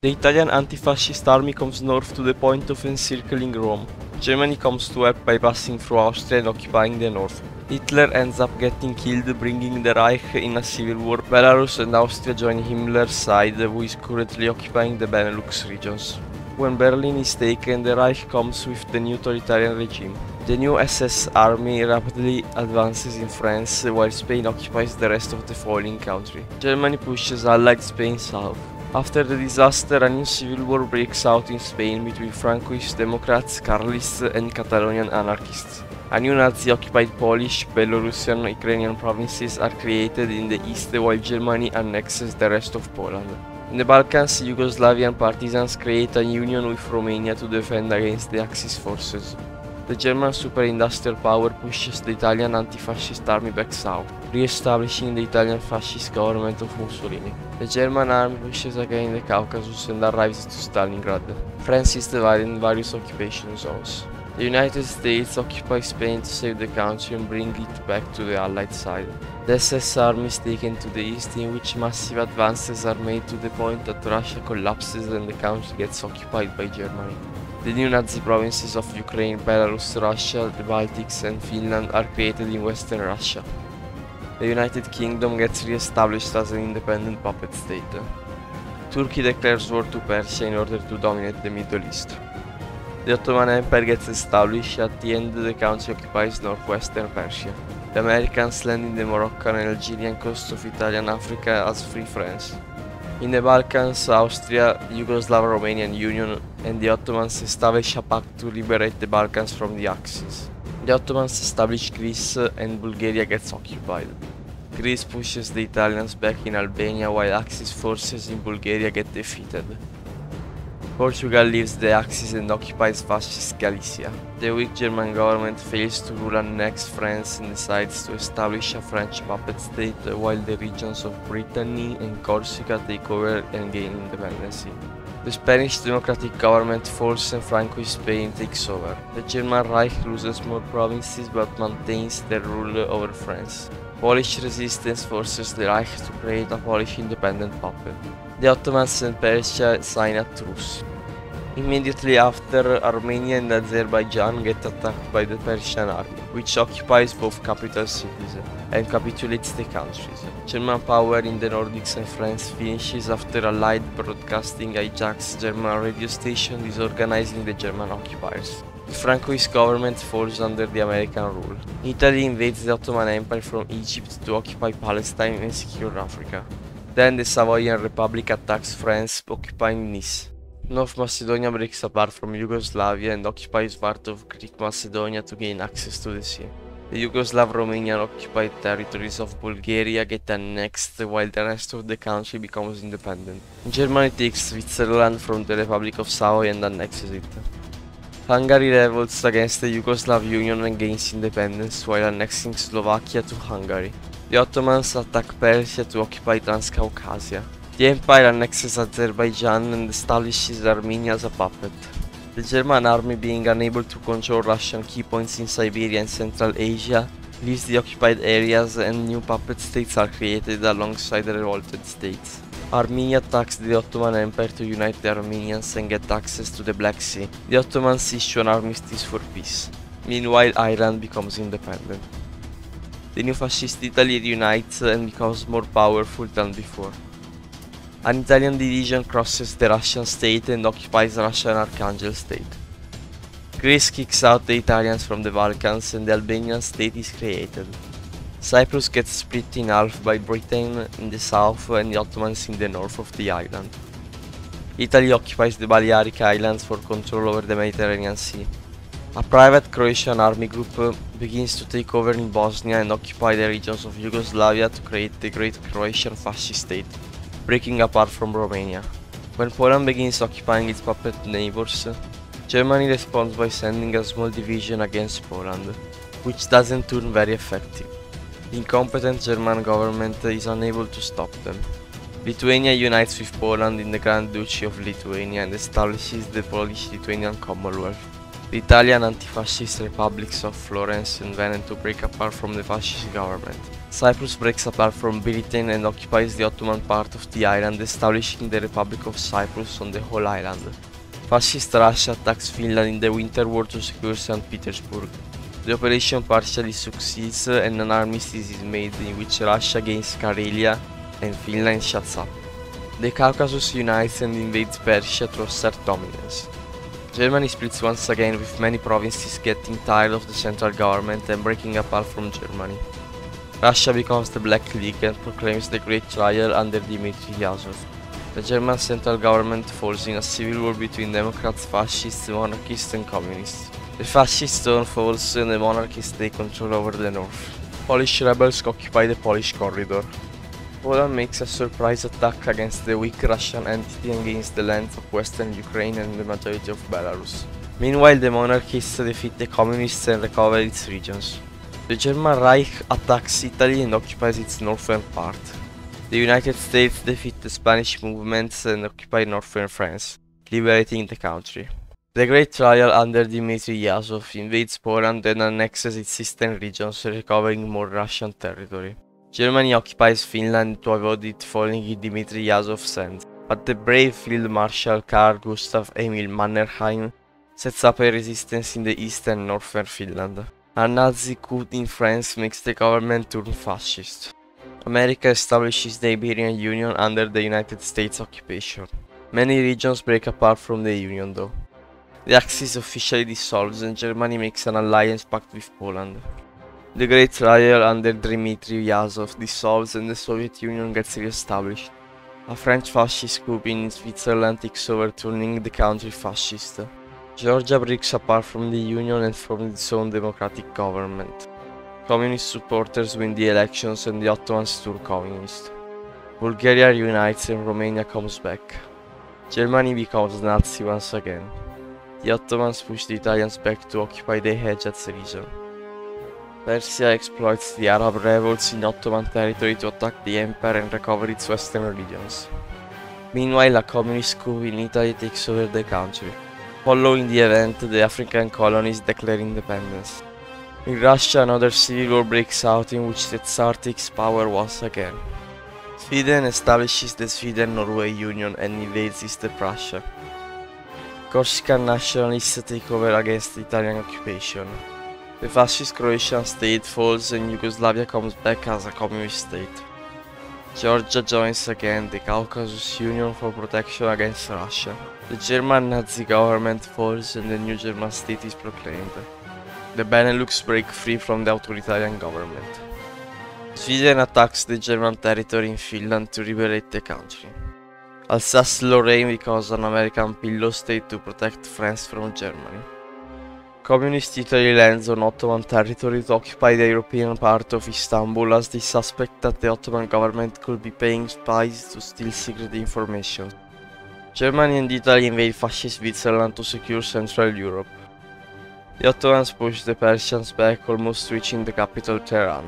The Italian anti-fascist army comes north to the point of encircling Rome. Germany comes to help by passing through Austria and occupying the north. Hitler ends up getting killed, bringing the Reich in a civil war. Belarus and Austria join Himmler's side, who is currently occupying the Benelux regions. When Berlin is taken, the Reich comes with the new totalitarian regime. The new SS army rapidly advances in France, while Spain occupies the rest of the falling country. Germany pushes Allied Spain south. After the disaster, a new civil war breaks out in Spain between Francoist Democrats, Carlists and Catalonian anarchists. A new Nazi-occupied Polish, Belarusian, Ukrainian provinces are created in the east while Germany annexes the rest of Poland. In the Balkans, Yugoslavian partisans create a union with Romania to defend against the Axis forces. The German super-industrial power pushes the Italian anti-fascist army back south, re-establishing the Italian fascist government of Mussolini. The German army pushes again the Caucasus and arrives to Stalingrad. France is divided in various occupation zones. The United States occupies Spain to save the country and bring it back to the Allied side. The SS army is taken to the east in which massive advances are made to the point that Russia collapses and the country gets occupied by Germany. The Nazi provinces of Ukraine, Belarus, Russia, the Baltics and Finland are created in western Russia. The United Kingdom gets re-established as an independent puppet state. Turkey declares war to Persia in order to dominate the Middle East. The Ottoman Empire gets established at the end the country occupies northwestern Persia. The Americans land in the Moroccan and Algerian coast of Italian Africa as free friends. In the Balkans, Austria, Yugoslav-Romanian Union and the Ottomans establish a pact to liberate the Balkans from the Axis. The Ottomans establish Greece uh, and Bulgaria gets occupied. Greece pushes the Italians back in Albania while Axis forces in Bulgaria get defeated. Portugal leaves the Axis and occupies fascist Galicia. The weak German government fails to rule annex France and decides to establish a French puppet state while the regions of Brittany and Corsica take over and gain independence. The Spanish democratic government falls and Francoist Spain takes over. The German Reich loses more provinces but maintains their rule over France. Polish resistance forces the Reich to create a Polish independent puppet. The Ottomans and Persia sign a truce. Immediately after, Armenia and Azerbaijan get attacked by the Persian army, which occupies both capital cities and capitulates the countries. German power in the Nordics and France finishes after Allied broadcasting hijacks German radio station disorganizing the German occupiers. The Francoist government falls under the American rule. Italy invades the Ottoman Empire from Egypt to occupy Palestine and secure Africa. Then the Savoyan Republic attacks France, occupying Nice. North Macedonia breaks apart from Yugoslavia and occupies part of Greek Macedonia to gain access to the sea. The Yugoslav-Romanian occupied territories of Bulgaria get annexed while the rest of the country becomes independent. Germany takes Switzerland from the Republic of Savoy and annexes it. Hungary revolts against the Yugoslav Union and gains independence while annexing Slovakia to Hungary. The Ottomans attack Persia to occupy Transcaucasia. The empire annexes Azerbaijan and establishes Armenia as a puppet. The German army being unable to control Russian key points in Siberia and Central Asia leaves the occupied areas and new puppet states are created alongside the revolted states. Armenia attacks the Ottoman Empire to unite the Armenians and get access to the Black Sea. The Ottomans issue an armistice for peace. Meanwhile, Ireland becomes independent. The new fascist Italy reunites and becomes more powerful than before. An Italian division crosses the Russian state and occupies Russian Archangel state. Greece kicks out the Italians from the Balkans and the Albanian state is created. Cyprus gets split in half by Britain in the south and the Ottomans in the north of the island. Italy occupies the Balearic Islands for control over the Mediterranean Sea. A private Croatian army group begins to take over in Bosnia and occupy the regions of Yugoslavia to create the Great Croatian Fascist State, breaking apart from Romania. When Poland begins occupying its puppet neighbors, Germany responds by sending a small division against Poland, which doesn't turn very effective. The incompetent German government is unable to stop them. Lithuania unites with Poland in the Grand Duchy of Lithuania and establishes the Polish-Lithuanian Commonwealth. the Italian anti-fascist republics of Florence and Veneto break apart from the fascist government. Cyprus breaks apart from Britain and occupies the Ottoman part of the island, establishing the Republic of Cyprus on the whole island. Fascist Russia attacks Finland in the Winter War to secure St. Petersburg. The operation partially succeeds and an armistice is made in which Russia gains Karelia and Finland shuts up. The Caucasus unites and invades Persia to assert dominance. Germany splits once again with many provinces getting tired of the central government and breaking apart from Germany. Russia becomes the Black League and proclaims the Great Trial under Dmitry Yazov. The German central government in a civil war between Democrats, fascists, monarchists and communists. The fascists turn falls and the monarchists take control over the north. Polish rebels occupy the Polish corridor. Poland makes a surprise attack against the weak Russian entity and gains the lands of western Ukraine and the majority of Belarus. Meanwhile, the monarchists defeat the communists and recover its regions. The German Reich attacks Italy and occupies its northern part. The United States defeat the Spanish movements and occupy northern France, liberating the country. The Great Trial under Dmitry Yazov invades Poland and annexes its eastern regions, recovering more Russian territory. Germany occupies Finland to avoid it falling in Dmitry Yazov's hands, but the brave Field Marshal Karl Gustav Emil Mannerheim sets up a resistance in the eastern northern Finland. A Nazi coup in France makes the government turn fascist. America establishes the Iberian Union under the United States occupation. Many regions break apart from the Union though. The Axis officially dissolves and Germany makes an alliance pact with Poland. The Great Trial under Dmitry Yazov dissolves and the Soviet Union gets re-established. A French fascist coup in Switzerland takes over turning the country fascist. Georgia breaks apart from the Union and forms its own democratic government. Communist supporters win the elections and the Ottomans turn communist. Bulgaria unites and Romania comes back. Germany becomes Nazi once again. The Ottomans push the Italians back to occupy the Hejaz region. Persia exploits the Arab revolts in Ottoman territory to attack the empire and recover its western regions. Meanwhile, a communist coup in Italy takes over the country. Following the event, the African colonies declare independence. In Russia, another civil war breaks out in which the Tsar takes power once again. Sweden establishes the Sweden-Norway Union and invades East Prussia. Corsican nationalists take over against the Italian occupation. The fascist Croatian state falls and Yugoslavia comes back as a communist state. Georgia joins again the Caucasus Union for protection against Russia. The German Nazi government falls and the new German state is proclaimed. The Benelux break free from the authoritarian government. Sweden attacks the German territory in Finland to liberate the country. Alsace-Lorraine becomes an American pillow state to protect France from Germany. Communist Italy lands on Ottoman territory to occupy the European part of Istanbul as they suspect that the Ottoman government could be paying spies to steal secret information. Germany and Italy invade fascist Switzerland to secure Central Europe. The Ottomans push the Persians back, almost reaching the capital Tehran.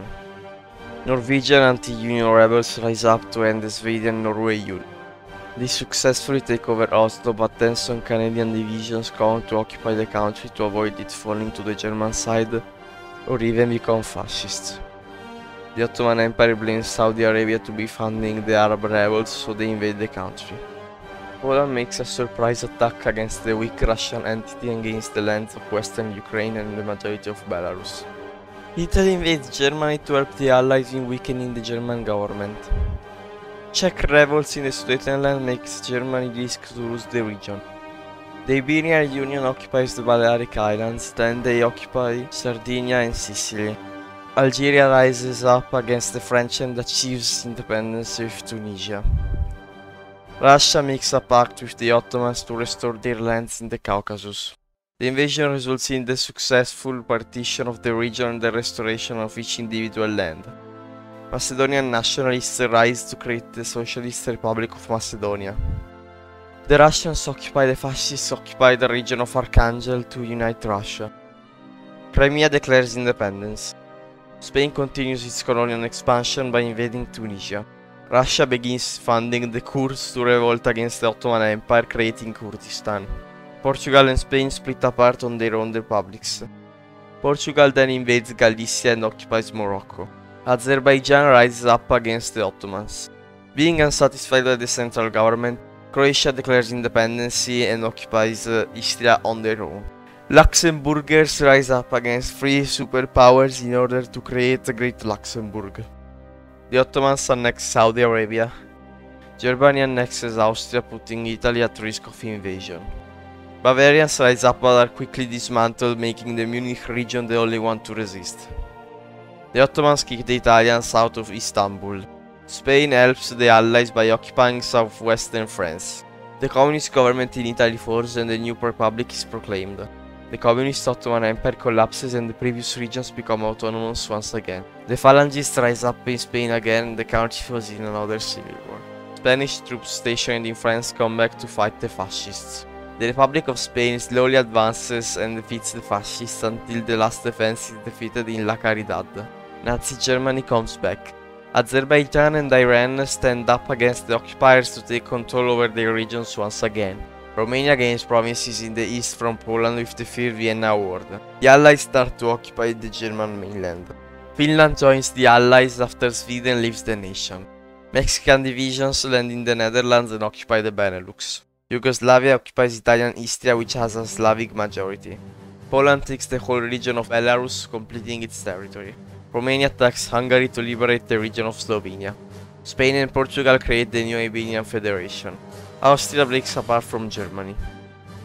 Norwegian anti-Union rebels rise up to end the Sweden-Norway Union. They successfully take over Oslo, but then some Canadian divisions come to occupy the country to avoid it falling to the German side or even become fascists. The Ottoman Empire blames Saudi Arabia to be funding the Arab rebels, so they invade the country. Poland makes a surprise attack against the weak Russian entity and gains the lands of western Ukraine and the majority of Belarus. Italy invades Germany to help the Allies in weakening the German government. Czech revolts in the Sudetenland makes Germany risk to lose the region. The Iberian Union occupies the Balearic Islands, then they occupy Sardinia and Sicily. Algeria rises up against the French and achieves independence with Tunisia. Russia makes a pact with the Ottomans to restore their lands in the Caucasus. The invasion results in the successful partition of the region and the restoration of each individual land. Macedonian nationalists rise to create the Socialist Republic of Macedonia. The Russians occupy the fascists occupy the region of Archangel to unite Russia. Crimea declares independence. Spain continues its colonial expansion by invading Tunisia. Russia begins funding the Kurds to revolt against the Ottoman Empire, creating Kurdistan. Portugal and Spain split apart on their own republics. Portugal then invades Galicia and occupies Morocco. Azerbaijan rises up against the Ottomans. Being unsatisfied by the central government, Croatia declares independence and occupies uh, Istria on their own. Luxembourgers rise up against three superpowers in order to create the Great Luxembourg. The Ottomans annex Saudi Arabia. Germany annexes Austria, putting Italy at risk of invasion. Bavarians rise up but are quickly dismantled, making the Munich region the only one to resist. The Ottomans kick the Italians out of Istanbul. Spain helps the Allies by occupying southwestern France. The communist government in Italy falls and the new republic is proclaimed. The communist Ottoman Empire collapses and the previous regions become autonomous once again. The Phalangists rise up in Spain again and the country falls in another civil war. Spanish troops stationed in France come back to fight the fascists. The Republic of Spain slowly advances and defeats the fascists until the last defense is defeated in La Caridad. Nazi Germany comes back. Azerbaijan and Iran stand up against the occupiers to take control over their regions once again. Romania gains provinces in the east from Poland with the Third Vienna Award. The Allies start to occupy the German mainland. Finland joins the Allies after Sweden leaves the nation. Mexican divisions land in the Netherlands and occupy the Benelux. Yugoslavia occupies Italian Istria which has a Slavic majority. Poland takes the whole region of Belarus, completing its territory. Romania attacks Hungary to liberate the region of Slovenia. Spain and Portugal create the new Albanian Federation. Austria breaks apart from Germany.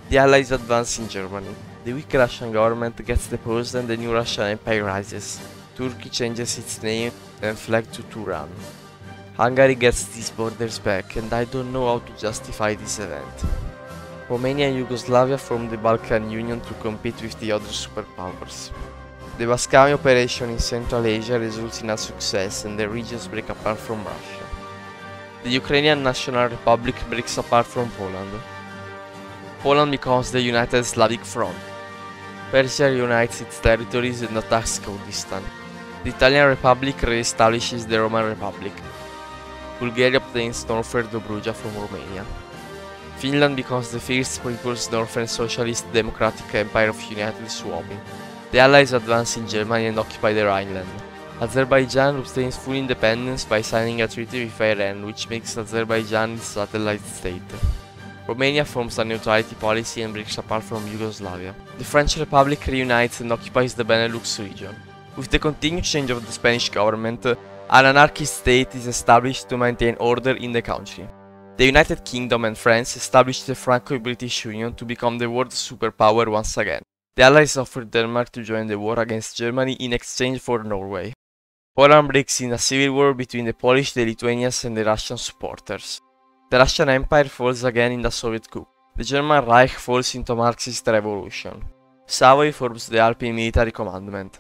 The Allies advance in Germany. The weak Russian government gets deposed and the new Russian Empire rises. Turkey changes its name and flag to Turan. Hungary gets these borders back and I don't know how to justify this event. Romania and Yugoslavia form the Balkan Union to compete with the other superpowers. The Basmachi operation in Central Asia results in a success and the regions break apart from Russia. The Ukrainian National Republic breaks apart from Poland. Poland becomes the United Slavic Front. Persia unites its territories and attacks Kurdistan. The Italian Republic re-establishes the Roman Republic. Bulgaria obtains northern Dobruja from Romania. Finland becomes the first People's Northern Socialist Democratic Empire of United Suomi. The Allies advance in Germany and occupy the Rhineland. Azerbaijan obtains full independence by signing a treaty with Iran, which makes Azerbaijan its satellite state. Romania forms a neutrality policy and breaks apart from Yugoslavia. The French Republic reunites and occupies the Benelux region. With the continued change of the Spanish government, an anarchist state is established to maintain order in the country. The United Kingdom and France established the Franco-British Union to become the world superpower once again. The Allies offered Denmark to join the war against Germany in exchange for Norway. Poland breaks in a civil war between the Polish, the Lithuanians and the Russian supporters. The Russian Empire falls again in the Soviet coup. The German Reich falls into Marxist revolution. Savoy forms the Alpine Military Commandment.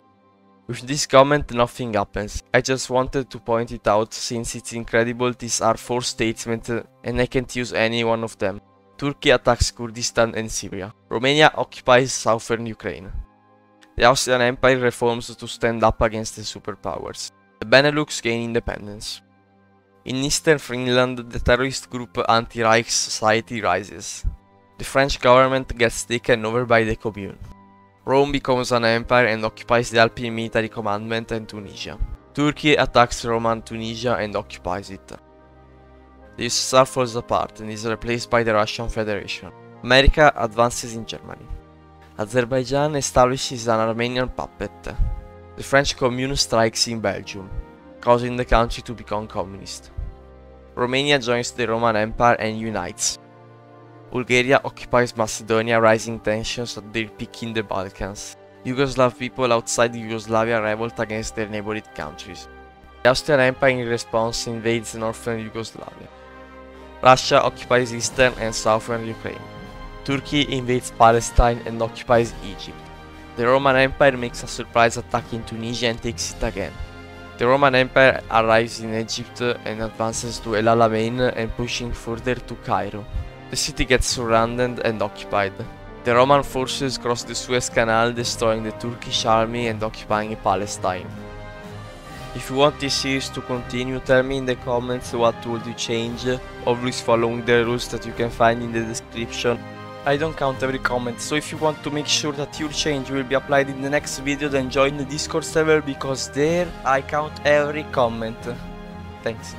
With this comment nothing happens, I just wanted to point it out since it's incredible these are four statements uh, and I can't use any one of them. Turkey attacks Kurdistan and Syria. Romania occupies southern Ukraine. The Austrian Empire reforms to stand up against the superpowers. The Benelux gain independence. In eastern Finland, the terrorist group Anti-Reich Society rises. The French government gets taken over by the Commune. Rome becomes an empire and occupies the Alpine Military Commandment and Tunisia. Turkey attacks Roman Tunisia and occupies it. The USSR falls apart and is replaced by the Russian Federation. America advances in Germany. Azerbaijan establishes an Armenian puppet. The French Commune strikes in Belgium, causing the country to become communist. Romania joins the Roman Empire and unites. Bulgaria occupies Macedonia, rising tensions at their peak in the Balkans. Yugoslav people outside Yugoslavia revolt against their neighboring countries. The Austrian Empire in response invades northern Yugoslavia. Russia occupies eastern and southern Ukraine. Turkey invades Palestine and occupies Egypt. The Roman Empire makes a surprise attack in Tunisia and takes it again. The Roman Empire arrives in Egypt and advances to El Alamein and pushing further to Cairo. The city gets surrounded and occupied. The Roman forces cross the Suez Canal destroying the Turkish army and occupying Palestine. If you want this series to continue, tell me in the comments what would you change, always following the rules that you can find in the description I don't count every comment, so if you want to make sure that your change will be applied in the next video then join the Discord server because there I count every comment. Thanks.